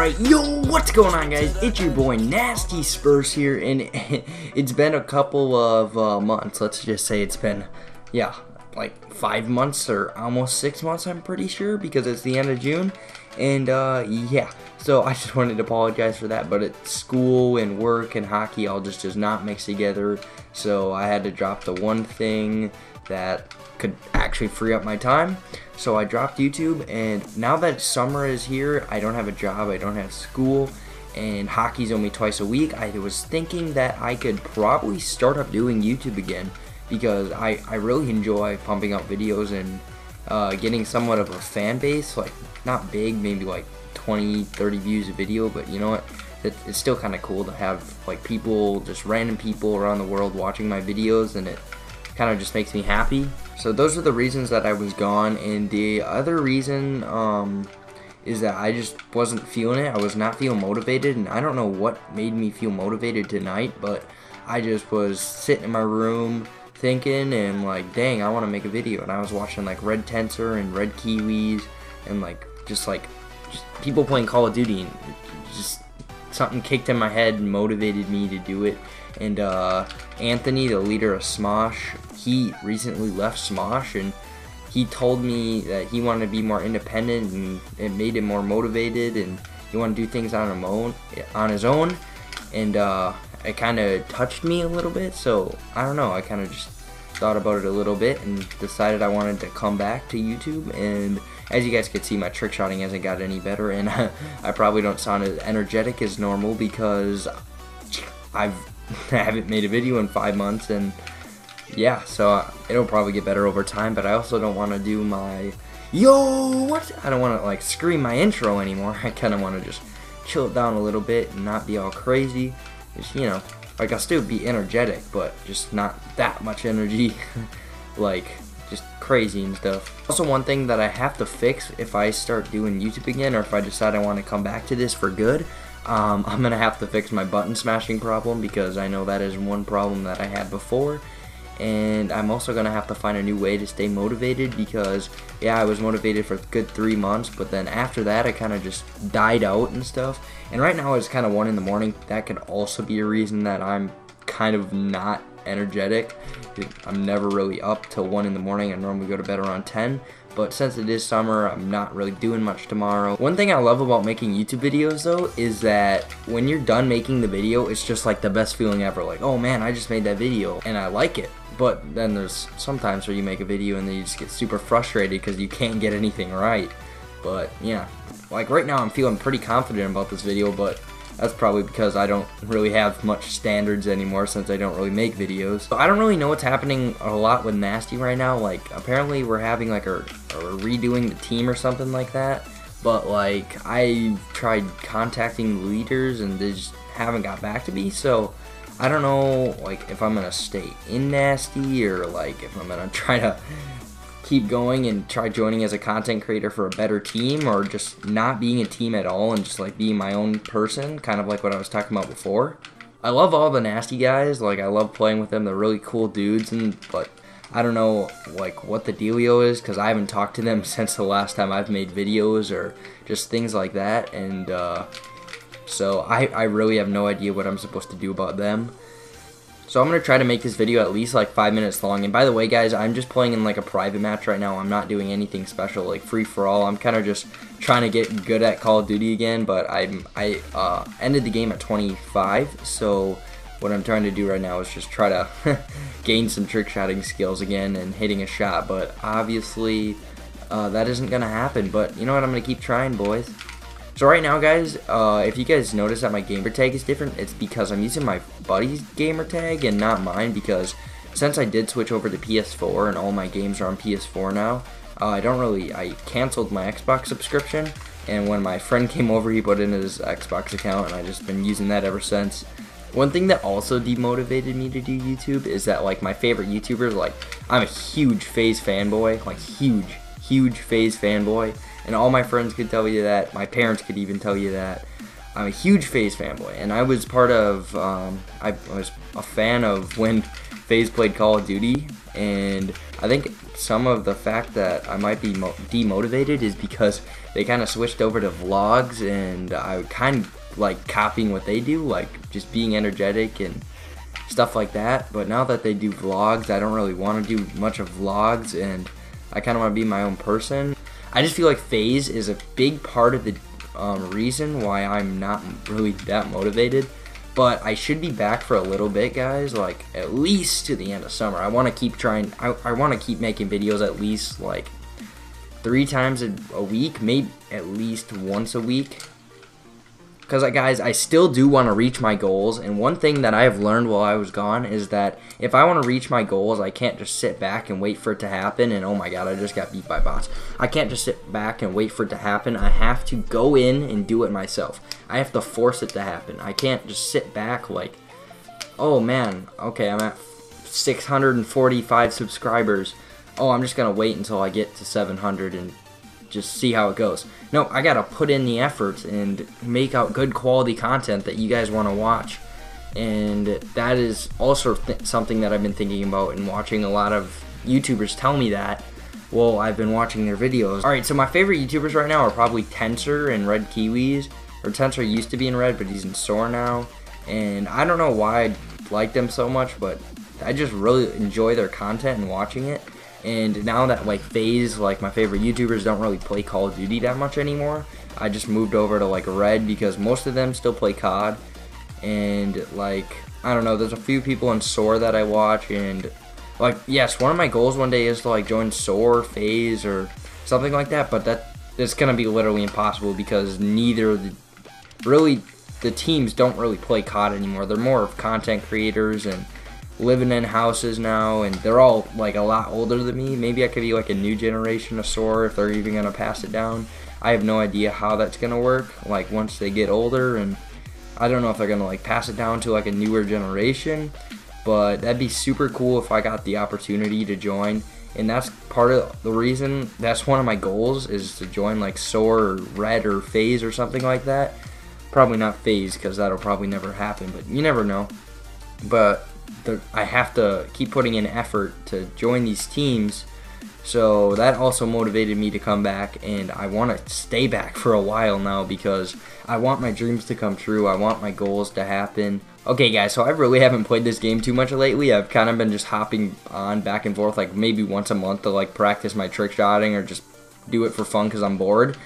Alright, yo, what's going on guys? It's your boy Nasty Spurse here, and it's been a couple of uh, months, let's just say it's been, yeah, like five months or almost six months I'm pretty sure, because it's the end of June, and uh, yeah, so I just wanted to apologize for that, but it's school and work and hockey all just does not mix together, so I had to drop the one thing that could actually free up my time. So I dropped YouTube, and now that summer is here, I don't have a job, I don't have school, and hockey's only twice a week. I was thinking that I could probably start up doing YouTube again because I, I really enjoy pumping out videos and uh, getting somewhat of a fan base, like not big, maybe like 20, 30 views a video, but you know what? It's still kind of cool to have like people, just random people around the world watching my videos, and it kind of just makes me happy. So those are the reasons that I was gone, and the other reason um, is that I just wasn't feeling it. I was not feeling motivated, and I don't know what made me feel motivated tonight, but I just was sitting in my room thinking and like, dang, I want to make a video. And I was watching like Red Tensor and Red Kiwis and like just like just people playing Call of Duty and just something kicked in my head and motivated me to do it. And uh, Anthony, the leader of Smosh, he recently left Smosh and he told me that he wanted to be more independent and it made him more motivated and he wanted to do things on his own, on his own. And uh, it kind of touched me a little bit. So I don't know. I kind of just thought about it a little bit and decided I wanted to come back to YouTube. And as you guys can see, my trick shotting hasn't got any better, and I probably don't sound as energetic as normal because I've I haven't made a video in five months and yeah, so uh, it'll probably get better over time, but I also don't want to do my yo what I don't want to like scream my intro anymore. I kind of want to just chill it down a little bit and not be all crazy. Just you know, like I'll still be energetic, but just not that much energy, like just crazy and stuff. Also, one thing that I have to fix if I start doing YouTube again, or if I decide I want to come back to this for good, um, I'm gonna have to fix my button smashing problem because I know that is one problem that I had before and I'm also gonna have to find a new way to stay motivated because yeah I was motivated for good three months but then after that I kind of just died out and stuff and right now it's kind of one in the morning that could also be a reason that I'm kind of not energetic I'm never really up till one in the morning I normally go to bed around 10 but since it is summer, I'm not really doing much tomorrow. One thing I love about making YouTube videos though is that when you're done making the video, it's just like the best feeling ever. Like, oh man, I just made that video and I like it. But then there's sometimes where you make a video and then you just get super frustrated because you can't get anything right. But yeah, like right now I'm feeling pretty confident about this video, but that's probably because I don't really have much standards anymore since I don't really make videos. I don't really know what's happening a lot with Nasty right now. Like, apparently we're having like a, a redoing the team or something like that. But like, I tried contacting leaders and they just haven't got back to me. So I don't know like if I'm gonna stay in Nasty or like if I'm gonna try to keep going and try joining as a content creator for a better team or just not being a team at all and just like being my own person, kind of like what I was talking about before. I love all the nasty guys, like I love playing with them. They're really cool dudes and but I don't know like what the dealio is because I haven't talked to them since the last time I've made videos or just things like that and uh, so I, I really have no idea what I'm supposed to do about them. So I'm going to try to make this video at least like 5 minutes long. And by the way, guys, I'm just playing in like a private match right now. I'm not doing anything special, like free-for-all. I'm kind of just trying to get good at Call of Duty again, but I'm, I uh, ended the game at 25, so what I'm trying to do right now is just try to gain some trick shotting skills again and hitting a shot, but obviously uh, that isn't going to happen. But you know what, I'm going to keep trying, boys. So right now, guys, uh, if you guys notice that my gamer tag is different, it's because I'm using my buddy's gamer tag and not mine because since I did switch over to PS4 and all my games are on PS4 now, uh, I don't really, I canceled my Xbox subscription and when my friend came over, he put in his Xbox account and I just been using that ever since. One thing that also demotivated me to do YouTube is that like my favorite YouTubers, like I'm a huge FaZe fanboy, like huge, huge FaZe fanboy and all my friends could tell you that. My parents could even tell you that. I'm a huge FaZe fanboy, and I was part of. Um, I was a fan of when FaZe played Call of Duty, and I think some of the fact that I might be demotivated is because they kind of switched over to vlogs, and I kind of like copying what they do, like just being energetic and stuff like that. But now that they do vlogs, I don't really want to do much of vlogs, and I kind of want to be my own person. I just feel like FaZe is a big part of the um, reason why I'm not really that motivated. But I should be back for a little bit, guys. Like at least to the end of summer. I want to keep trying. I, I want to keep making videos at least like three times a, a week, maybe at least once a week. Because, guys, I still do want to reach my goals. And one thing that I've learned while I was gone is that if I want to reach my goals, I can't just sit back and wait for it to happen. And oh my god, I just got beat by bots. I can't just sit back and wait for it to happen. I have to go in and do it myself. I have to force it to happen. I can't just sit back like, oh man, okay, I'm at 645 subscribers. Oh, I'm just going to wait until I get to 700 and just see how it goes. No, I gotta put in the effort and make out good quality content that you guys want to watch. And that is also th something that I've been thinking about and watching a lot of YouTubers tell me that. Well, I've been watching their videos. Alright, so my favorite YouTubers right now are probably Tensor and Red Kiwis. Or Tensor used to be in Red, but he's in Soar now. And I don't know why I like them so much, but I just really enjoy their content and watching it. And now that like FaZe, like my favorite YouTubers don't really play Call of Duty that much anymore, I just moved over to like Red because most of them still play COD. And like I don't know, there's a few people in Soar that I watch and like yes, one of my goals one day is to like join Soar, FaZe or something like that, but that it's gonna be literally impossible because neither the really the teams don't really play COD anymore. They're more of content creators and living in houses now, and they're all like a lot older than me. Maybe I could be like a new generation of Soar if they're even gonna pass it down. I have no idea how that's gonna work. Like once they get older, and I don't know if they're gonna like pass it down to like a newer generation. But that'd be super cool if I got the opportunity to join. And that's part of the reason. That's one of my goals is to join like Soar or Red or FaZe or something like that. Probably not FaZe because that'll probably never happen, but you never know. But the, I have to keep putting in effort to join these teams. So that also motivated me to come back, and I want to stay back for a while now because I want my dreams to come true. I want my goals to happen. Okay, guys, so I really haven't played this game too much lately. I've kind of been just hopping on back and forth, like maybe once a month to like practice my trick shotting or just do it for fun because I'm bored.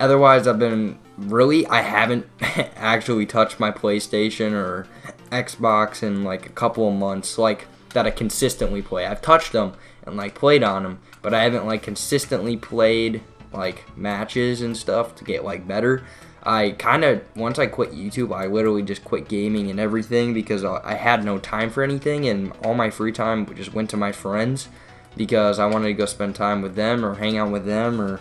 Otherwise, I've been really, I haven't actually touched my PlayStation or Xbox in like a couple of months, like that I consistently play. I've touched them and like played on them, but I haven't like consistently played like matches and stuff to get like better. I kind of once I quit YouTube, I literally just quit gaming and everything because I had no time for anything, and all my free time just went to my friends because I wanted to go spend time with them or hang out with them or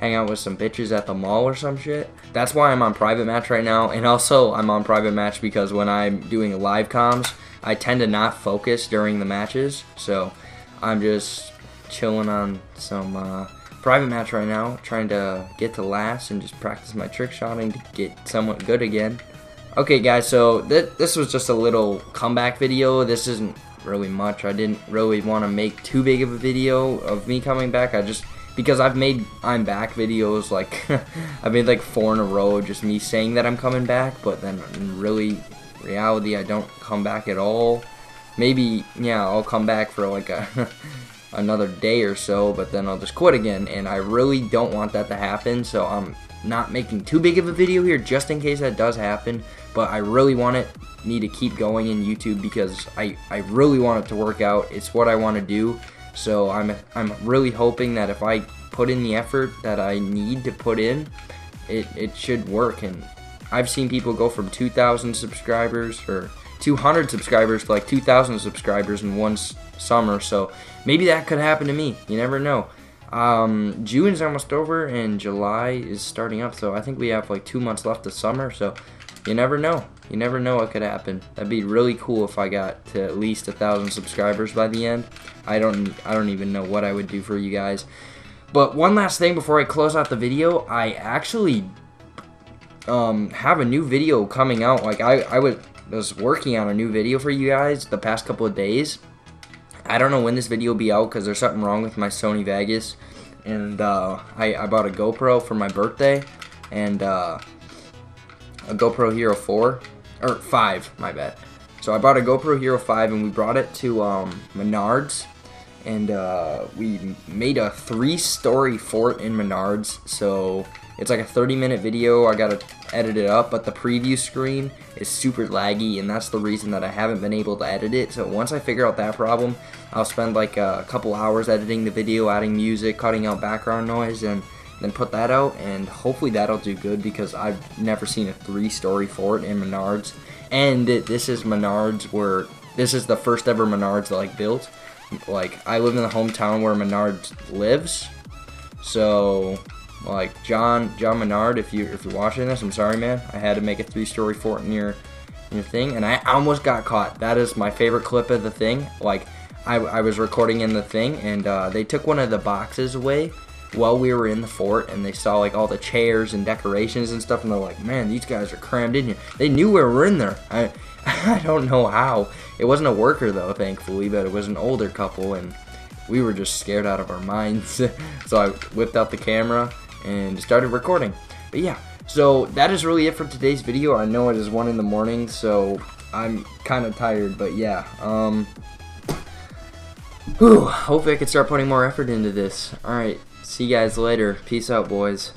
hang out with some bitches at the mall or some shit. That's why I'm on private match right now. And also, I'm on private match because when I'm doing live comms, I tend to not focus during the matches. So I'm just chilling on some uh, private match right now, trying to get to last and just practice my trick shotting to get somewhat good again. Okay, guys, so th this was just a little comeback video. This isn't really much. I didn't really want to make too big of a video of me coming back. I just because I've made I'm back videos like I've made like four in a row just me saying that I'm coming back but then in really reality I don't come back at all. Maybe yeah I'll come back for like a another day or so but then I'll just quit again and I really don't want that to happen so I'm not making too big of a video here just in case that does happen but I really want it me to keep going in YouTube because I, I really want it to work out. It's what I want to do so I'm, I'm really hoping that if I put in the effort that I need to put in, it, it should work. And I've seen people go from 2,000 subscribers or 200 subscribers to like 2,000 subscribers in one summer. So maybe that could happen to me. You never know. Um, June's almost over and July is starting up. So I think we have like two months left of summer. So you never know. You never know what could happen. That'd be really cool if I got to at least a thousand subscribers by the end. I don't I don't even know what I would do for you guys. But one last thing before I close out the video, I actually um, have a new video coming out. Like I, I was, was working on a new video for you guys the past couple of days. I don't know when this video will be out because there's something wrong with my Sony Vegas and uh, I, I bought a GoPro for my birthday, and uh, a GoPro Hero 4 or 5, my bad. So I bought a GoPro Hero 5 and we brought it to um, Menards and uh, we made a three-story fort in Menards. So it's like a 30-minute video. I gotta edit it up, but the preview screen is super laggy, and that's the reason that I haven't been able to edit it. So once I figure out that problem, I'll spend like a couple hours editing the video, adding music, cutting out background noise, and then put that out, and hopefully that'll do good because I've never seen a three-story fort in Menards, and this is Menards where this is the first ever Menards that like built. Like I live in the hometown where Menards lives, so like John John Menard, if you if you're watching this, I'm sorry, man. I had to make a three-story fort in your in your thing, and I almost got caught. That is my favorite clip of the thing. Like I, I was recording in the thing, and uh, they took one of the boxes away while we were in the fort and they saw like all the chairs and decorations and stuff and they're like man these guys are crammed in here. They knew we were in there. I i don't know how. It wasn't a worker though thankfully but it was an older couple and we were just scared out of our minds. So i whipped out the camera and started recording. But yeah so that is really it for today's video. I know it is one in the morning so i'm kind of tired but yeah um Whew, hopefully I can start putting more effort into this. Alright, See you guys later. Peace out, boys.